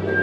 you